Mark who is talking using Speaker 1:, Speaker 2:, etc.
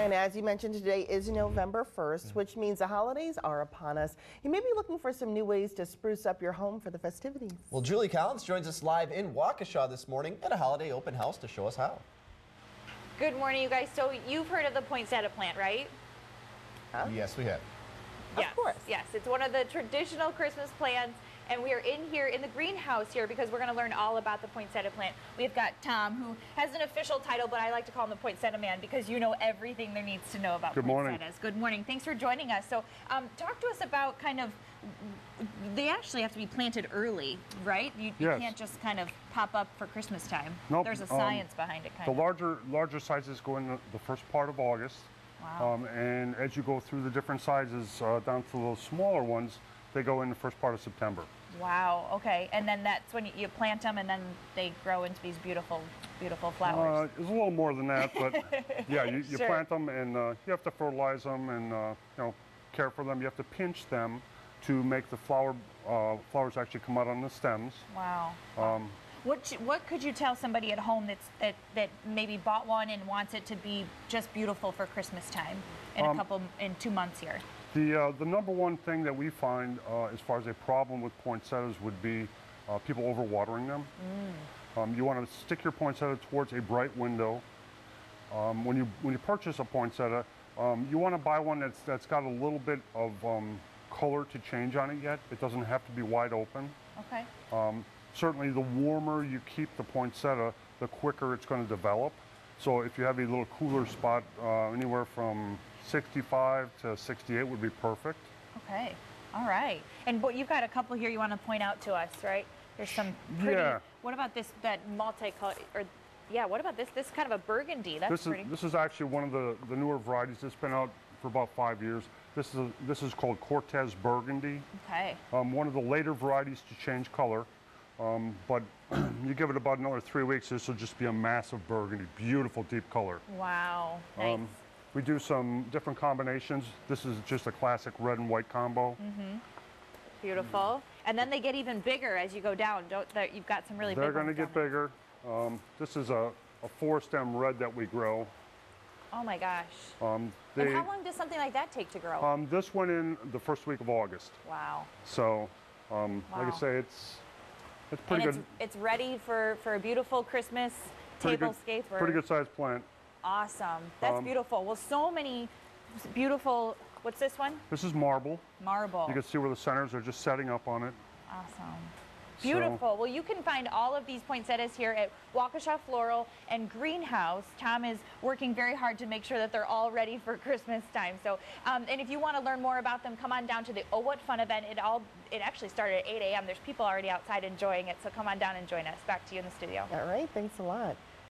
Speaker 1: And as you mentioned, today is November 1st, mm-hmm. which means the holidays are upon us. You may be looking for some new ways to spruce up your home for the festivities.
Speaker 2: Well, Julie Collins joins us live in Waukesha this morning at a holiday open house to show us how.
Speaker 3: Good morning, you guys. So you've heard of the poinsettia plant, right?
Speaker 1: Huh?
Speaker 4: Yes, we have.
Speaker 3: yes.
Speaker 1: course.
Speaker 3: Yes, it's one of the traditional Christmas plants. And we are in here in the greenhouse here because we're going to learn all about the poinsettia plant. We've got Tom, who has an official title, but I like to call him the poinsettia man because you know everything there needs to know about
Speaker 5: Good morning.
Speaker 3: poinsettias. Good morning. Thanks for joining us. So, um, talk to us about kind of. They actually have to be planted early, right? You, you
Speaker 5: Yes.
Speaker 3: can't just kind of pop up for Christmas time.
Speaker 5: Nope,
Speaker 3: There's a
Speaker 5: um,
Speaker 3: science behind it, kind
Speaker 5: The
Speaker 3: of.
Speaker 5: larger larger sizes go in the, the first part of August.
Speaker 3: Wow.
Speaker 5: Um, and as you go through the different sizes uh, down to those smaller ones, they go in the first part of September.
Speaker 3: Wow. Okay. And then that's when you- you plant them, and then they grow into these beautiful, beautiful flowers.
Speaker 5: Uh, it's a little more than that, but yeah, you, you
Speaker 3: Sure.
Speaker 5: plant them and uh, you have to fertilize them and uh, you know care for them. You have to pinch them to make the flower uh, flowers actually come out on the stems.
Speaker 3: wow.
Speaker 5: Um,
Speaker 3: What what could you tell somebody at home that's that that maybe bought one and wants it to be just beautiful for Christmas time in a
Speaker 5: Um,
Speaker 3: couple in two months here?
Speaker 5: The, uh, the number one thing that we find uh, as far as a problem with poinsettias would be uh, people overwatering them. Um, you want to stick your poinsettia towards a bright window. Um, when, you, when you purchase a poinsettia, um, you want to buy one that's, that's got a little bit of um, color to change on it yet. It doesn't have to be wide open.
Speaker 3: Okay.
Speaker 5: Um, certainly, the warmer you keep the poinsettia, the quicker it's going to develop. So if you have a little cooler spot, uh, anywhere from 65 to 68 would be perfect.
Speaker 3: Okay. All right. And but you've got a couple here you want to point out to us, right? There's some pretty.
Speaker 5: Yeah.
Speaker 3: What about this? That multicolor or. Yeah, what about this? This is kind of a burgundy. That's
Speaker 5: This is
Speaker 3: pretty.
Speaker 5: this is actually one of the, the newer varieties that's been out for about five years. This is a, this is called Cortez Burgundy.
Speaker 3: okay.
Speaker 5: Um, one of the later varieties to change color, um, but you give it about another three weeks, this will just be a massive burgundy, beautiful deep color.
Speaker 3: Wow. Nice.
Speaker 5: Um, we do some different combinations. This is just a classic red and white combo. Mm -hmm.
Speaker 3: Beautiful. And then they get even bigger as you go down. Don't they- you've got some really
Speaker 5: They're
Speaker 3: big
Speaker 5: going to get bigger. Um, this is a, a four-stem red that we grow.
Speaker 3: Oh my gosh.
Speaker 5: Um,
Speaker 3: and how long does something like that take to grow?
Speaker 5: um, this went in the first week of August.
Speaker 3: wow.
Speaker 5: So, um, like I say, it's it's pretty
Speaker 3: and
Speaker 5: good.
Speaker 3: it's it's ready for for a beautiful Christmas
Speaker 5: pretty good,
Speaker 3: tablescape. or-
Speaker 5: pretty good sized plant.
Speaker 3: Awesome. That's
Speaker 5: Um,
Speaker 3: beautiful. Well, so many beautiful. What's this one?
Speaker 5: This is marble.
Speaker 3: Marble.
Speaker 5: You can see where the centers are just setting up on it.
Speaker 3: Awesome.
Speaker 5: So-
Speaker 3: Beautiful. Well, you can find all of these poinsettias here at Waukesha Floral and Greenhouse. Tom is working very hard to make sure that they're all ready for Christmas time. So, um, and if you want to learn more about them, come on down to the Oh What Fun event. It all it actually started at 8 a.m. There's people already outside enjoying it. So come on down and join us. Back to you in the studio.
Speaker 1: All right, thanks a lot.